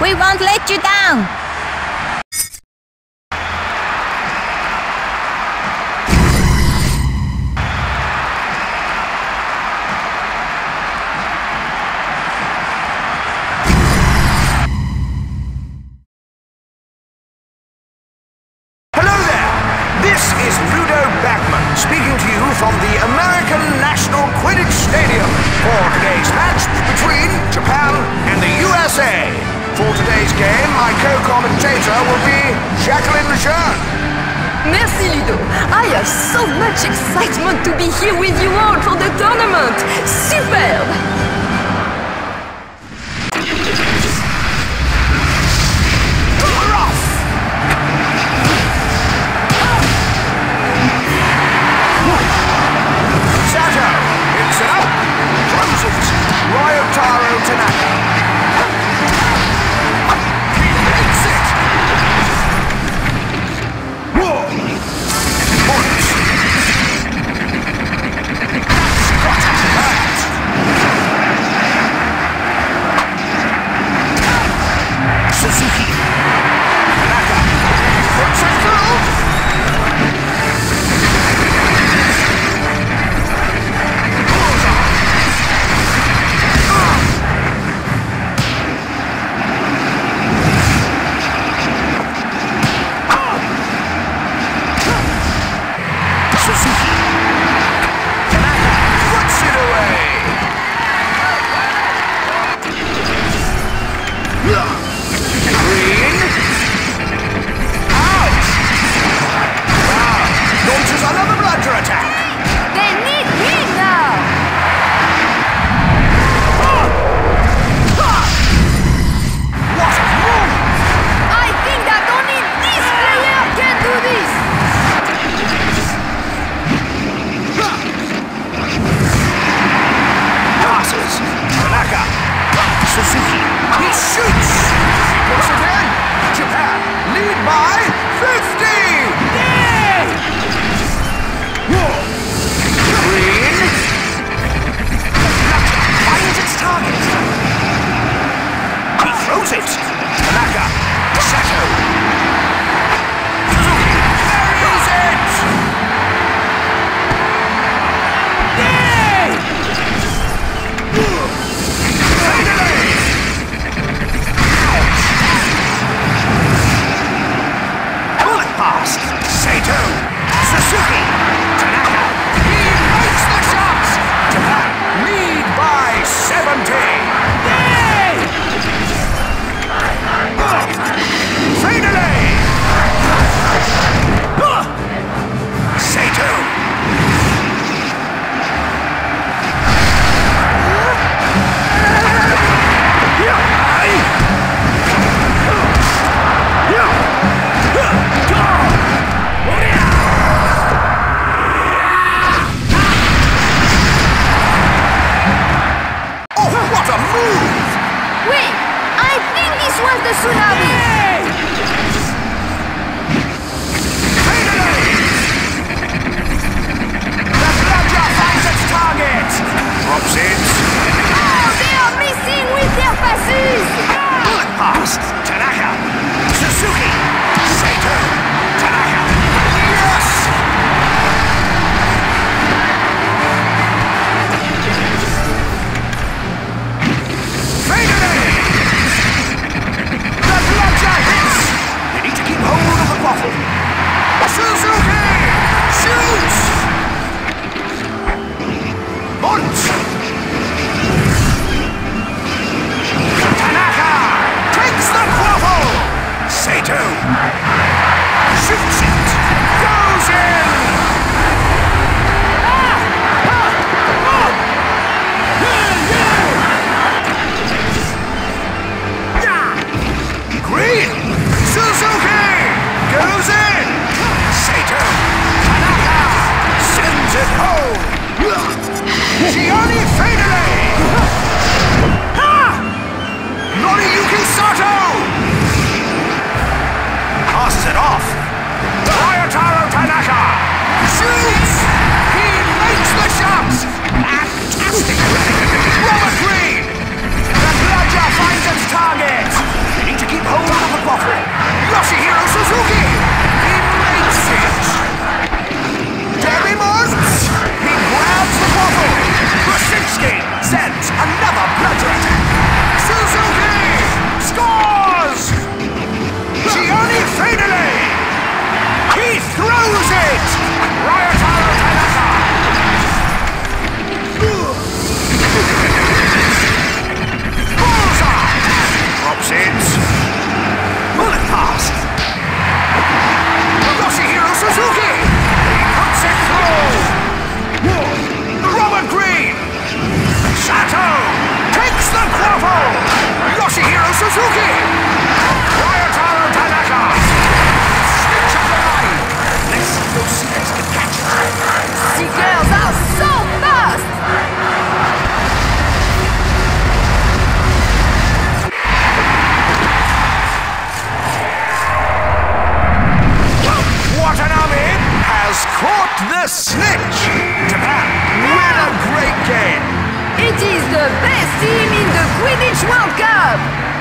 We won't let you down! For today's game, my co-commentator will be Jacqueline Lejeune. Merci Ludo. I have so much excitement to be here with you all for the tournament. tsunami. Swedish World Cup.